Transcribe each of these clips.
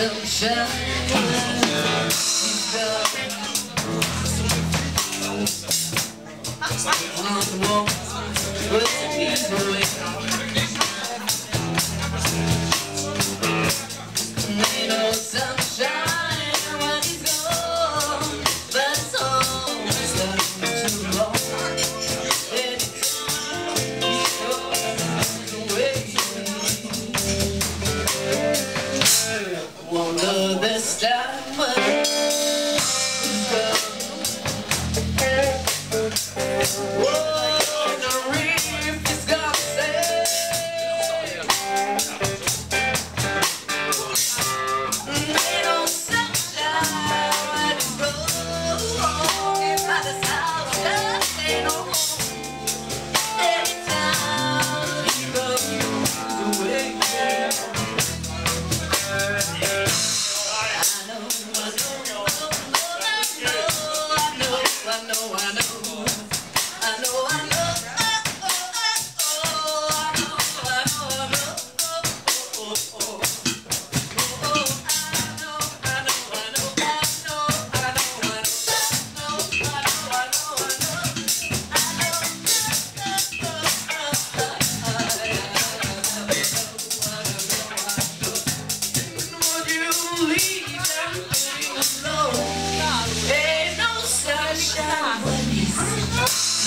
sunshine. Ain't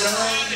Música